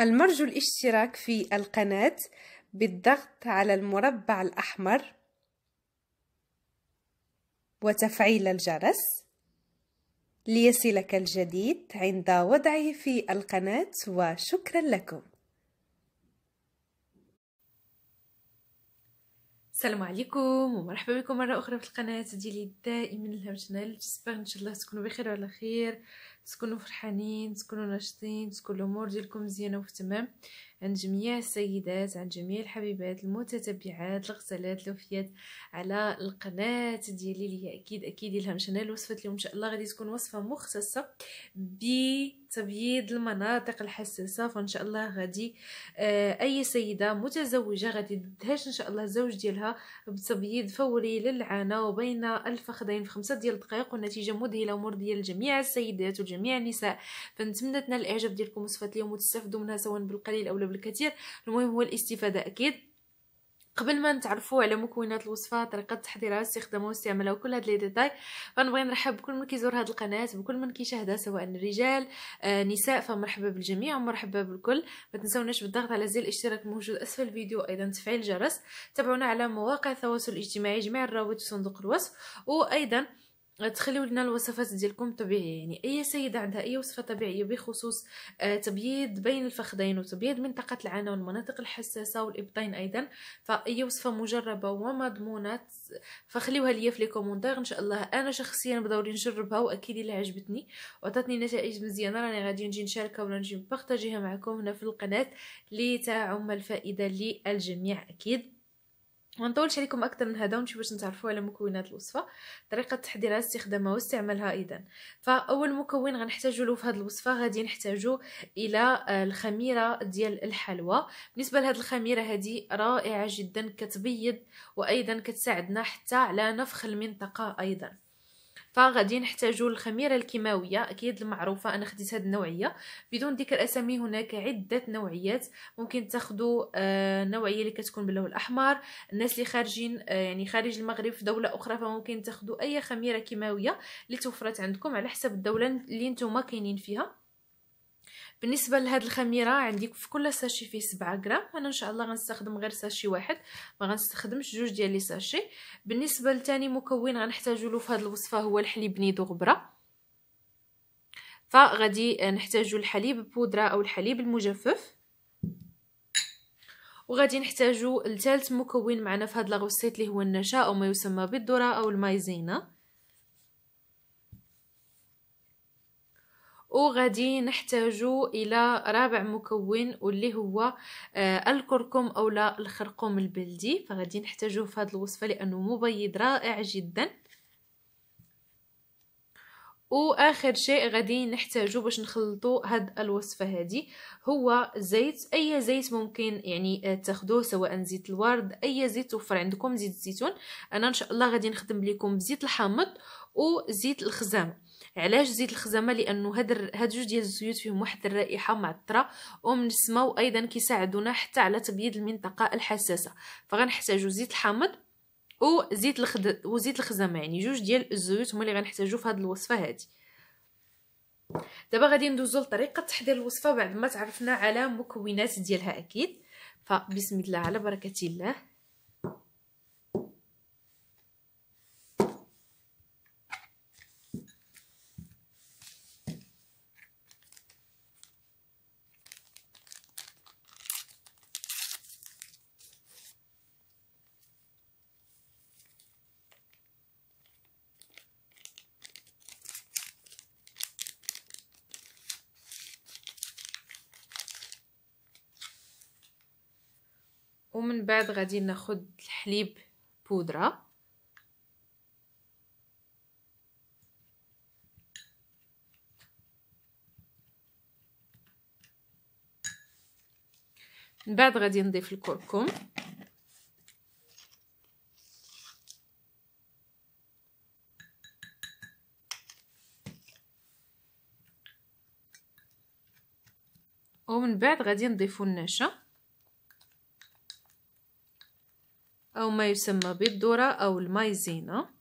المرجو الاشتراك في القناة بالضغط على المربع الأحمر وتفعيل الجرس ليصلك الجديد عند وضعه في القناة وشكرا لكم. السلام عليكم ومرحبا بكم مرة أخرى في القناة. ديالي دائما الهام جسبر إن شاء الله تكونوا بخير وعلى خير. تكونوا فرحانين تكونوا ناشطين تكون الأمور ديالكم مزيانة وفي تمام. عند جميع السيدات عند جميع الحبيبات المتتبعات الغسالات الوفيات على القناة ديالي اللي أكيد أكيد الهام شانيل وصفه اليوم إن شاء الله غادي تكون وصفة مختصة بتبييض المناطق الحساسة. فإن شاء الله غادي آه أي سيدة متزوجة غادي تدهش إن شاء الله الزوج ديالها بتبييض فوري للعانة وبين الفخذين في خمسة ديال الدقائق والنتيجة مذهلة ومرضية لجميع السيدات وجميع النساء فنتمنى تنال الإعجاب ديالكم وصفه اليوم وتستافدوا منها سواء بالقليل أو بالكثير. المهم هو الاستفادة أكيد. قبل ما نتعرفوا على مكونات الوصفة طريقة تحضيرها استخدامها واستعمالها وكل هاد les détails فنبغي نرحب بكل من كيزور هاد القناة بكل من كيشاهدها سواء الرجال آه نساء فمرحبا بالجميع ومرحبا بالكل. ما تنسوناش بالضغط على زر الاشتراك الموجود أسفل الفيديو أيضا تفعيل الجرس. تابعونا على مواقع التواصل الاجتماعي جميع الروابط في صندوق الوصف. وأيضا تخليو لنا الوصفات ديالكم طبيعية. يعني أي سيدة عندها أي وصفة طبيعية بخصوص آه، تبييض بين الفخذين وتبييض منطقة العانه والمناطق الحساسة والإبطين أيضا فأي وصفة مجربة ومضمونة فخليوها ليا في لي كومونتير. إن شاء الله أنا شخصيا بدوري نجربها وأكيد إلا عجبتني. وعطاتني نتائج مزيانة. راني غادي نجي نشاركها ولا نجي نبارطاجيها معكم هنا في القناة لتعم الفائدة للجميع أكيد. ما نطولش عليكم أكثر من هذا ونمشي باش نتعرفوا على مكونات الوصفة. طريقة تحضيرها استخدامها واستعمالها أيضا. فأول مكون غنحتاجو له في هذه الوصفة غادي نحتاجو إلى الخميرة ديال الحلوى. بالنسبة لهذه الخميرة هذه رائعة جدا كتبيض وأيضا كتساعدنا حتى على نفخ المنطقة أيضا. فغادي نحتاجو الخميرة الكيماوية. أكيد المعروفة أنا خديت هذه النوعية. بدون ذكر أسامي هناك عدة نوعيات. ممكن تاخذوا آه نوعية اللي كتكون باللون الأحمر. الناس اللي خارجين آه يعني خارج المغرب في دولة أخرى فممكن تاخذوا أي خميرة كيماوية اللي توفرت عندكم على حسب الدولة اللي نتوما كاينين فيها. بالنسبة لهاد الخميرة عندي في كل sachet فيه 7 غرام. أنا إن شاء الله غنستخدم غير sachet واحد ما غنستخدمش جوج ديال les sachets. بالنسبة لثاني مكون غنحتاجو له في هاد الوصفة هو الحليب نيدو غبرة. فغادي نحتاجو الحليب بودره أو الحليب المجفف. وغادي نحتاجو الثالث مكون معنا في هاد لاغوسيت اللي هو النشا أو ما يسمى بالذرة أو المايزينا. وغادي نحتاجو إلى رابع مكون واللي هو آه الكركم أو لا الخرقوم البلدي. فغادي نحتاجوه في هذه الوصفة لأنه مبيض رائع جدا. وآخر شيء غادي نحتاجو باش نخلطوا هاد الوصفة هذه هو زيت أي زيت ممكن يعني آه، تاخذوه سواء زيت الورد أي زيت توفر عندكم زيت الزيتون أنا إن شاء الله غادي نخدم لكم بزيت الحامض وزيت الخزامه علاش زيت الخزامة؟ لأنه هاد هاد جوج ديال الزيوت فيهم واحد الرائحة معطرة ومن السماء وأيضا كيساعدونا حتى على تبييض المنطقة الحساسة. فغنحتاجو زيت الحامض وزيت الخد وزيت الخزامة يعني جوج ديال الزيوت هما اللي غنحتاجو في هاد الوصفة هادي. دابا غادي ندوزو لطريقة تحضير الوصفة بعد ما تعرفنا على مكونات ديالها أكيد. فبسم الله على بركة الله. ومن بعد غادي ناخد الحليب بودرة. من بعد غادي نضيف الكركم. ومن بعد غادي نضيفو النشا. أو ما يسمى بالذرة أو المايزينا.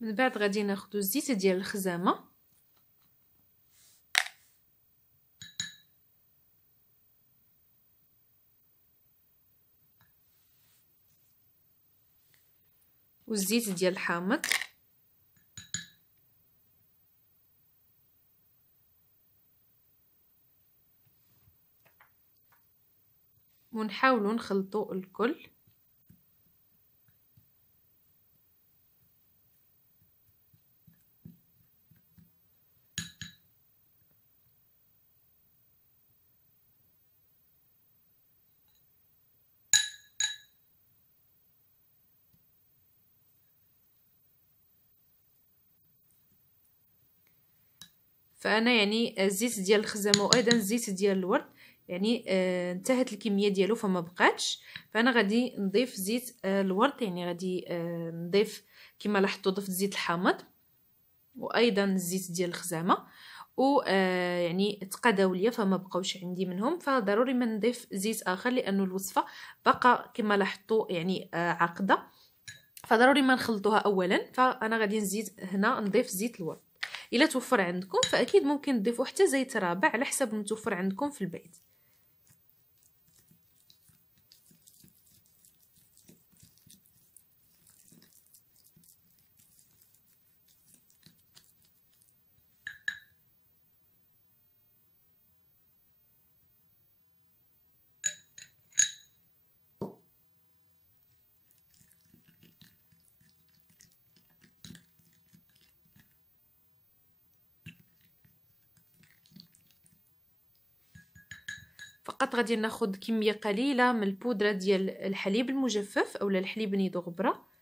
من بعد غادي ناخذ الزيت ديال الخزامة. والزيت ديال الحامض. ونحاولوا نخلطوا الكل. فانا يعني الزيت ديال الخزامة وأيضا الزيت ديال الورد يعني آه انتهت الكمية ديالو فما بقاتش. فانا غادي نضيف زيت آه الورد يعني غادي آه نضيف كما لاحظتوا ضفت زيت الحامض وأيضا الزيت ديال الخزامة. و آه يعني تقاداو ليا فما بقاوش عندي منهم. فضروري ما نضيف زيت آخر لأنه الوصفة بقى كما لاحظتوا يعني آه عقده فضروري ما نخلطوها اولا. فأنا غادي نزيد هنا نضيف زيت الورد. إلا توفر عندكم فأكيد ممكن تضيفوا حتى زيت رابع على حسب المتوفر عندكم في البيت. فقط غادي ناخذ كمية قليلة من البودرة ديال الحليب المجفف اولا الحليب نيدو غبره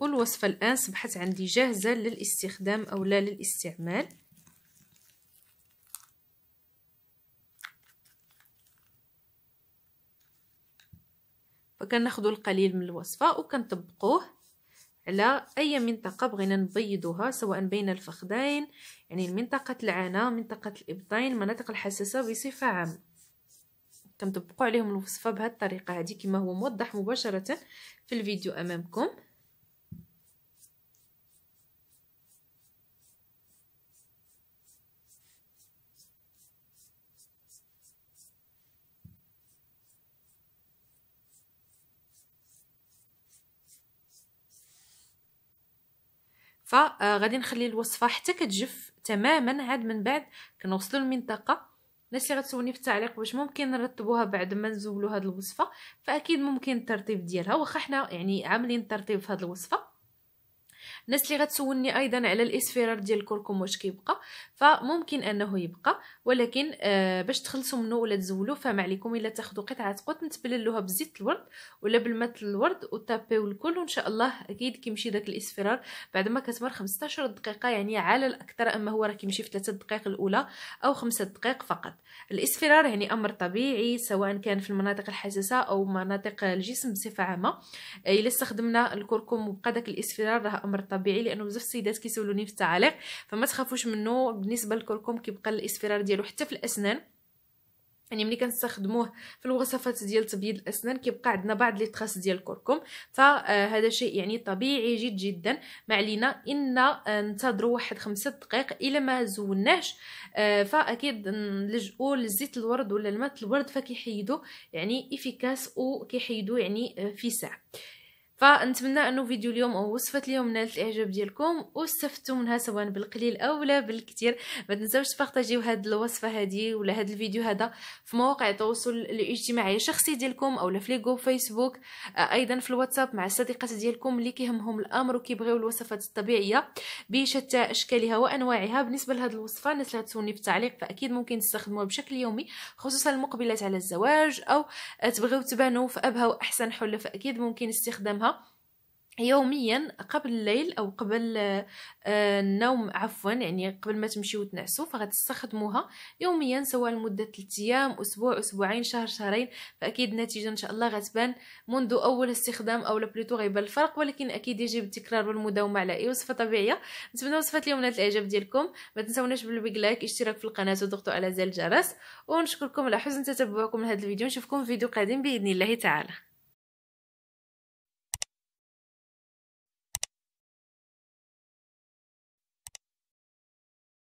والوصفة الآن صبحت عندي جاهزة للاستخدام اولا للاستعمال. فكناخذوا القليل من الوصفة وكنطبقوه على أي منطقة بغينا نبيضوها سواء بين الفخذين يعني منطقة العانه منطقة الإبطين المناطق الحساسة بصفة عامة. كنطبقوا عليهم الوصفة بهذه الطريقة هذه كما هو موضح مباشرة في الفيديو أمامكم. فغادي نخلي الوصفة حتى كتجف تماما. عاد من بعد كنوصلوا المنطقة الناس اللي غتسولني في التعليق واش ممكن نرتبوها بعد ما نزولوا هذه الوصفة فأكيد ممكن الترتيب ديالها. واخا حنا يعني عاملين ترتيب في هذه الوصفة. الناس اللي غتسولني أيضا على الإسفرار ديال الكركم واش كيبقى فممكن أنه يبقى. ولكن آه باش تخلصوا منه ولا تزولوه فما عليكم إلا تاخذوا قطعة قطن تبللوها بزيت الورد ولا بالماء الورد وتابيو الكل وإن شاء الله أكيد كيمشي داك الإسفرار بعد ما كتمر 15 دقيقة يعني على الأكثر أما هو راه كيمشي في 3 دقائق الأولى أو 5 دقائق فقط. الإسفرار يعني أمر طبيعي سواء كان في المناطق الحساسة أو مناطق الجسم بصفة عامة. آه، إلا استخدمنا الكركم وبقى داك الإسفرار راه أمر طبيعي. لأنه بزاف السيدات كيسولوني في التعاليق فما تخافوش منه بالنسبة للكركم كيبقى الاصفرار ديالو حتى في الأسنان. يعني ملي كنستخدموه في الوصفات ديال تبييض الأسنان كيبقى عندنا بعض لي تراس ديال الكركم فهذا شيء يعني طبيعي جد جدا. ما علينا إن ننتظروا واحد خمسة دقائق إلا ما زولناش آه، فأكيد نلجؤوا لزيت الورد ولا الماء الورد فكيحيدوا يعني إفيكاس وكيحيدوا يعني في ساعه فنتمنى أنه فيديو اليوم أو وصفة اليوم نالت الإعجاب ديالكم واستفدتوا منها سواء بالقليل أو لا بالكثير. ما تنساوش تبارطاجيو هاد الوصفة هذه ولا هاد الفيديو هذا في مواقع التواصل الاجتماعي الشخصي ديالكم أو في ليغو فيسبوك. آه، أيضا في الواتساب مع الصديقات ديالكم اللي كيهمهم الأمر وكيبغيو الوصفات الطبيعية بشتى أشكالها وأنواعها. بالنسبة لهاد الوصفة الناس اللي تسولني في التعليق فأكيد ممكن تستخدموها بشكل يومي خصوصا المقبلات على الزواج أو تبغيو تبانوا في ابهى وأحسن حله فأكيد ممكن استخدامها. يوميا قبل الليل أو قبل آه، النوم عفوا يعني قبل ما تمشيو تنعسوا فغتستخدموها يوميا سواء لمدة 3 أيام أسبوع أسبوعين شهر شهرين فأكيد النتيجة إن شاء الله غتبان منذ أول استخدام أو plutôt غيبان الفرق ولكن أكيد يجب التكرار والمداومة على أي وصفة طبيعية. نتمنى وصفات اليوم نالت الإعجاب ديالكم. ما تنساوناش بال big like اشتراك في القناة وضغطوا على زر الجرس. ونشكركم على حسن تتبعكم لهذا الفيديو. نشوفكم في فيديو قادم بإذن الله تعالى.